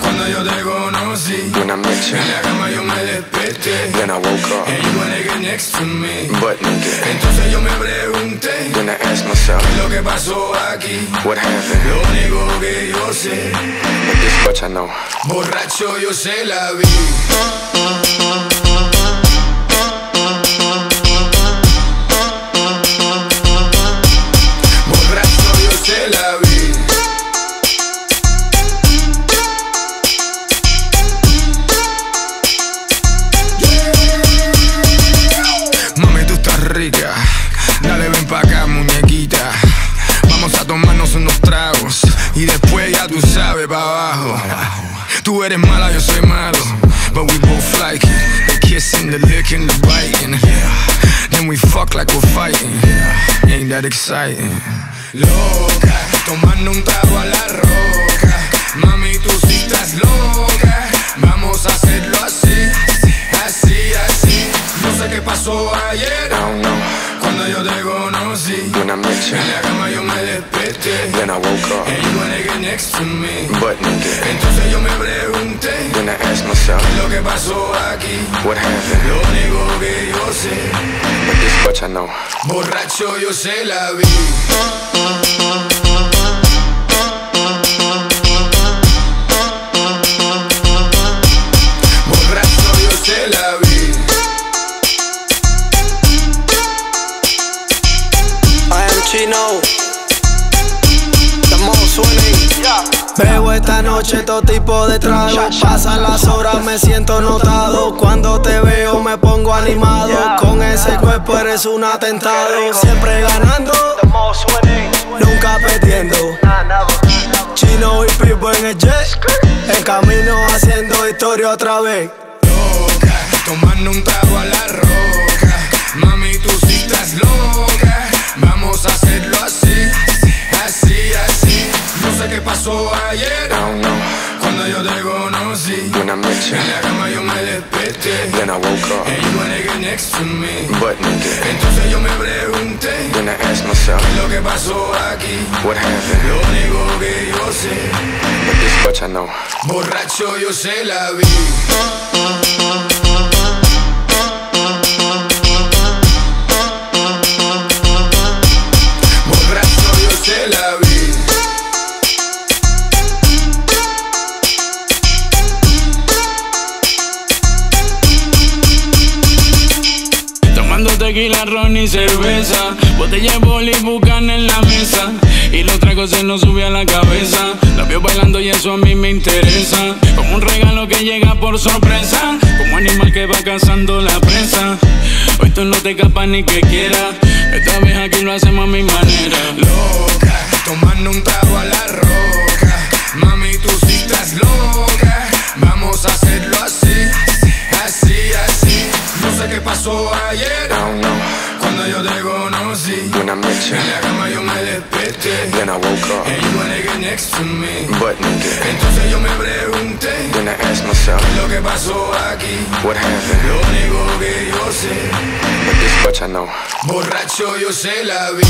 Cuando yo te conocí, When I met you, en la cama yo me desperté. then I woke up. And you get next to me. But nigga, Entonces yo me pregunté, then I asked myself, ¿qué es lo que pasó aquí? what happened? Lo único que yo sé, But this much I know. borracho yo se la vi. Unos tragos. Y después ya tú sabes, pa' abajo. Tú eres mala, yo soy malo. But we both like it. The kissing, the licking, the biting. Then we fuck like we're fighting. Ain't that exciting? Loca, tomando un trago a la roca. Mami, tú sí estás loca. Vamos a hacerlo así, así, así. No sé qué pasó ayer. Conocí, When I met you, en la cama yo me desperté. then I woke up. And you wanna get next to me. But nigga, Entonces yo me pregunté, then I asked myself, ¿qué es lo que pasó aquí? what happened? Lo único que yo sé, But this much I know. borracho yo se la vi. Esta noche todo tipo de trago. Pasan las horas, me siento notado. Cuando te veo me pongo animado. Con ese cuerpo eres un atentado. Siempre ganando, nunca perdiendo. Chino y Pipo en el jet. En camino haciendo historia otra vez. tomando un trago a la pasó ayer. I don't know. Cuando yo te conocí, When I met you, en la cama yo me desperté. then I woke up. And you get next to me. But nigga, Entonces yo me pregunté, then I asked myself, ¿qué es lo que pasó aquí? what happened? Lo único que yo sé, But this much I know. borracho yo se la vi. Tequila, ron y cerveza. Botella de boli, bucan en la mesa. Y los tragos se nos sube a la cabeza. La veo bailando y eso a mí me interesa. Como un regalo que llega por sorpresa. Como animal que va cazando la presa. Hoy tú no te escapas ni que quieras Esta vez aquí lo hacemos a mi manera. Loca, tomando un trago a la roca. Conocí, When I met you, en la cama yo me desperté. then I woke up. And you wanna get next to me. But nigga, Entonces yo me pregunté, then I asked myself, ¿qué es lo que pasó aquí? what happened? Lo único que yo sé, But this much I know. Borracho yo se la vi.